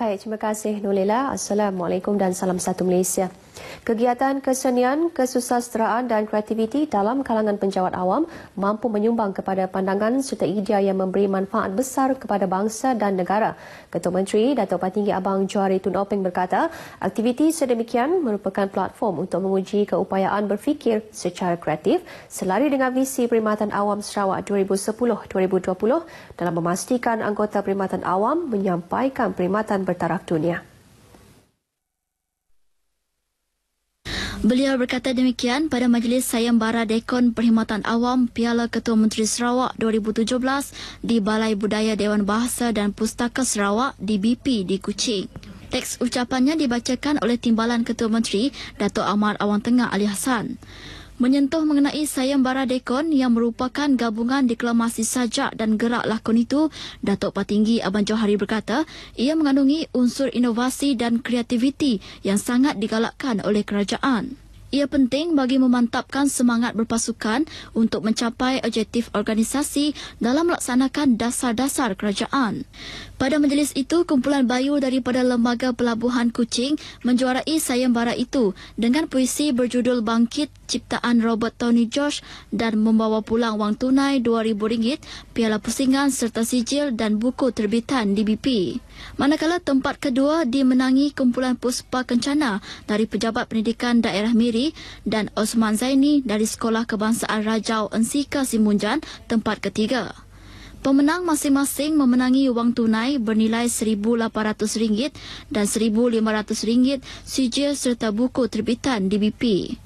Baik, terima kasih Nulela. Assalamualaikum dan salam satu Malaysia. Kegiatan kesenian, kesusasteraan dan kreativiti dalam kalangan penjawat awam mampu menyumbang kepada pandangan serta idea yang memberi manfaat besar kepada bangsa dan negara. Ketua Menteri Datuk Patinggi Abang Johari Tun Openg berkata, aktiviti sedemikian merupakan platform untuk menguji keupayaan berfikir secara kreatif selari dengan visi Perkhidmatan Awam Sarawak 2010-2020 dalam memastikan anggota Perkhidmatan Awam menyampaikan perkhidmatan bertaraf dunia. Beliau berkata demikian pada Majlis Sayembara Dekon Perkhidmatan Awam Piala Ketua Menteri Sarawak 2017 di Balai Budaya Dewan Bahasa dan Pustaka Sarawak di BP di Kuching. Teks ucapannya dibacakan oleh Timbalan Ketua Menteri Datuk Ahmad Awang Tengah Ali Hassan menyentuh mengenai sayembara dekon yang merupakan gabungan deklamasi sajak dan gerak lakon itu, Datuk Patinggi Abang Johari berkata, ia mengandungi unsur inovasi dan kreativiti yang sangat digalakkan oleh kerajaan. Ia penting bagi memantapkan semangat berpasukan untuk mencapai objektif organisasi dalam melaksanakan dasar-dasar kerajaan. Pada majlis itu, kumpulan bayu daripada Lembaga Pelabuhan Kuching menjuarai sayembara itu dengan puisi berjudul Bangkit ciptaan Robert Tony Josh dan membawa pulang wang tunai RM2,000, piala pusingan serta sijil dan buku terbitan DBP. Manakala tempat kedua dimenangi kumpulan Puspa Kencana dari Pejabat Pendidikan Daerah Miri dan Osman Zaini dari Sekolah Kebangsaan Rajau Ensika Simunjan tempat ketiga. Pemenang masing-masing memenangi wang tunai bernilai RM1,800 dan RM1,500 sijil serta buku terbitan DBP.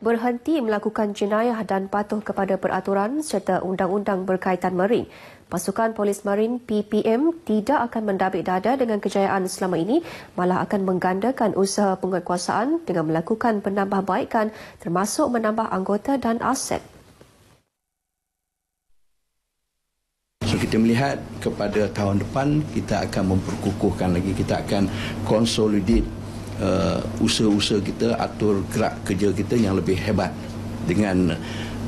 Berhenti melakukan jenayah dan patuh kepada peraturan serta undang-undang berkaitan marin. Pasukan Polis Marin PPM tidak akan mendabik dada dengan kejayaan selama ini, malah akan menggandakan usaha penguatkuasaan dengan melakukan penambahbaikan termasuk menambah anggota dan aset. So kita melihat kepada tahun depan kita akan memperkukuhkan lagi kita akan consolidate uh, usaha-usaha kita atur gerak kerja kita yang lebih hebat dengan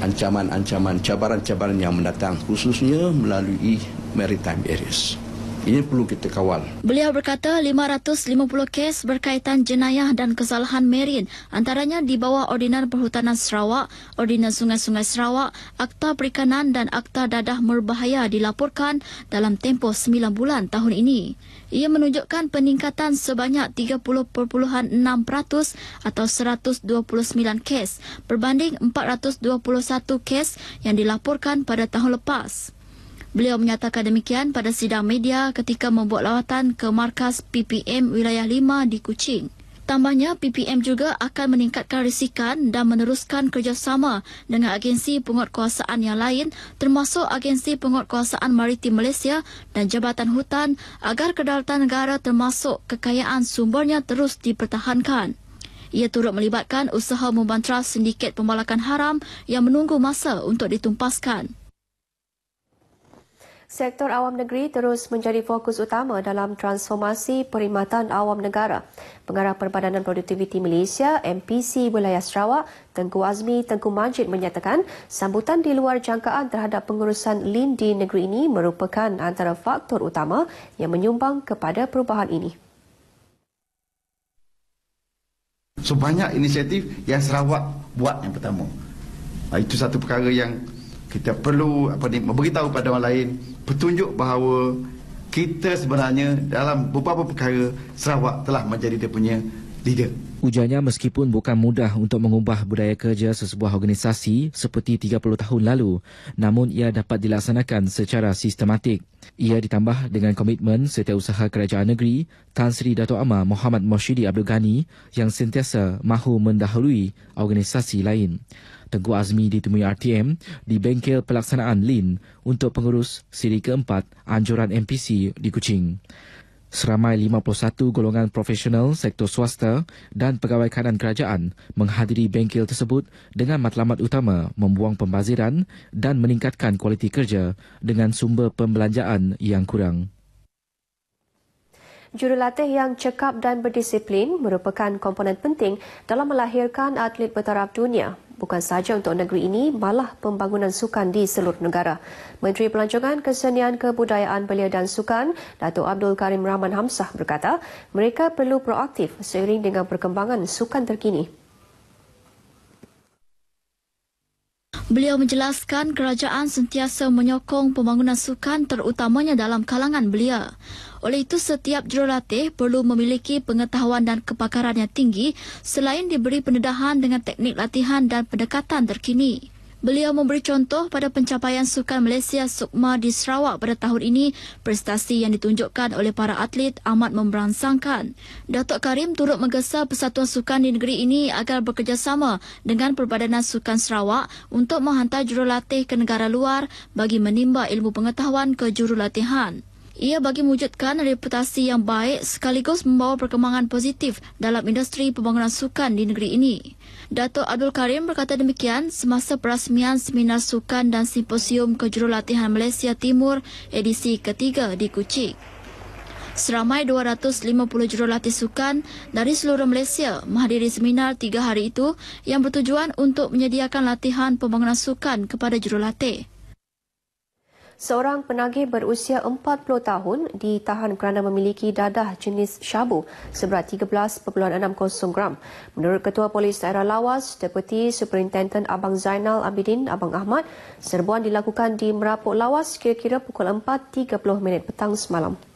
ancaman-ancaman cabaran-cabaran yang mendatang khususnya melalui maritime areas. Ini perlu kita kawal. Beliau berkata 550 kes berkaitan jenayah dan kesalahan merin antaranya di bawah Ordinan Perhutanan Sarawak, Ordinan Sungai-Sungai Sarawak, Akta Perikanan dan Akta Dadah Merbahaya dilaporkan dalam tempoh 9 bulan tahun ini. Ia menunjukkan peningkatan sebanyak 30.6% atau 129 kes berbanding 421 kes yang dilaporkan pada tahun lepas. Beliau menyatakan demikian pada sidang media ketika membuat lawatan ke markas PPM Wilayah 5 di Kuching. Tambahnya, PPM juga akan meningkatkan risikan dan meneruskan kerjasama dengan agensi penguatkuasaan yang lain termasuk agensi penguatkuasaan maritim Malaysia dan Jabatan Hutan agar kedaulatan negara termasuk kekayaan sumbernya terus dipertahankan. Ia turut melibatkan usaha membantras sindiket pembalakan haram yang menunggu masa untuk ditumpaskan. Sektor awam negeri terus menjadi fokus utama dalam transformasi perkhidmatan awam negara. Pengarah Perbadanan Produktiviti Malaysia, MPC Wilayah Sarawak, Tengku Azmi Tengku Majid menyatakan sambutan di luar jangkaan terhadap pengurusan LIN di negeri ini merupakan antara faktor utama yang menyumbang kepada perubahan ini. So banyak inisiatif yang Sarawak buat yang pertama. Itu satu perkara yang kita perlu apa ni memberitahu pada orang lain petunjuk bahawa kita sebenarnya dalam beberapa perkara Sarawak telah menjadi dia punya leader. Ujarnya meskipun bukan mudah untuk mengubah budaya kerja sesebuah organisasi seperti 30 tahun lalu, namun ia dapat dilaksanakan secara sistematik. Ia ditambah dengan komitmen setiausaha kerajaan negeri Tan Sri Dato' Amar Muhammad Moshidi Abdul Ghani yang sentiasa mahu mendahului organisasi lain. Tengku Azmi ditemui RTM di bengkel pelaksanaan LIN untuk pengurus siri keempat anjuran MPC di Kuching. Seramai 51 golongan profesional sektor swasta dan pegawai kanan kerajaan menghadiri bengkel tersebut dengan matlamat utama membuang pembaziran dan meningkatkan kualiti kerja dengan sumber pembelanjaan yang kurang. Jurulatih yang cekap dan berdisiplin merupakan komponen penting dalam melahirkan atlet bertaraf dunia bukan sahaja untuk negeri ini, malah pembangunan sukan di seluruh negara. Menteri Pelancongan, Kesenian, Kebudayaan, Belia dan Sukan, Datuk Abdul Karim Rahman Hamsah berkata, mereka perlu proaktif seiring dengan perkembangan sukan terkini. Beliau menjelaskan kerajaan sentiasa menyokong pembangunan sukan terutamanya dalam kalangan belia. Oleh itu, setiap jurulatih perlu memiliki pengetahuan dan kepakaran yang tinggi selain diberi pendedahan dengan teknik latihan dan pendekatan terkini. Beliau memberi contoh pada pencapaian Sukan Malaysia Sukma di Sarawak pada tahun ini, prestasi yang ditunjukkan oleh para atlet amat memberangsangkan. Datuk Karim turut menggesa Persatuan Sukan di negeri ini agar bekerjasama dengan Perbadanan Sukan Sarawak untuk menghantar jurulatih ke negara luar bagi menimba ilmu pengetahuan ke jurulatihan. Ia bagi mewujudkan reputasi yang baik sekaligus membawa perkembangan positif dalam industri pembangunan sukan di negeri ini. Datuk Abdul Karim berkata demikian semasa perasmian Seminar Sukan dan Simposium Kejurulatihan Malaysia Timur edisi ketiga di Kuching. Seramai 250 jurulatih sukan dari seluruh Malaysia menghadiri seminar tiga hari itu yang bertujuan untuk menyediakan latihan pembangunan sukan kepada jurulatih. Seorang penagih berusia 40 tahun ditahan kerana memiliki dadah jenis syabu seberat 13.60 gram. Menurut Ketua Polis Daerah Lawas, Deputi Superintendent Abang Zainal Abidin Abang Ahmad, serbuan dilakukan di Merapuk Lawas kira-kira pukul 4.30 minit petang semalam.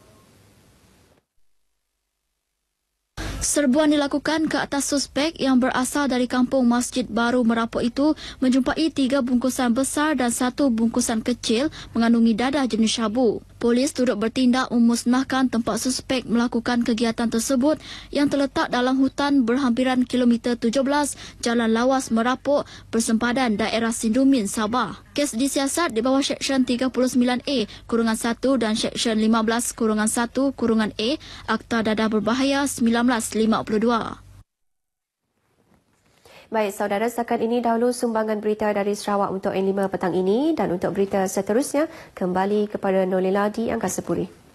Serbuan dilakukan ke atas suspek yang berasal dari kampung Masjid Baru Merapuk itu menjumpai tiga bungkusan besar dan satu bungkusan kecil mengandungi dadah jenis syabu. Polis turut bertindak memusnahkan tempat suspek melakukan kegiatan tersebut yang terletak dalam hutan berhampiran kilometer 17 Jalan Lawas Merapuk bersempadan daerah Sindumin, Sabah. Kes disiasat di bawah Seksyen 39A kurungan 1 dan Seksyen 15 kurungan 1 kurungan A Akta Dadah Berbahaya 1952. Baik, saudara, setakat ini dahulu sumbangan berita dari Sarawak untuk N5 petang ini dan untuk berita seterusnya kembali kepada Nolela di Angkasa Puri.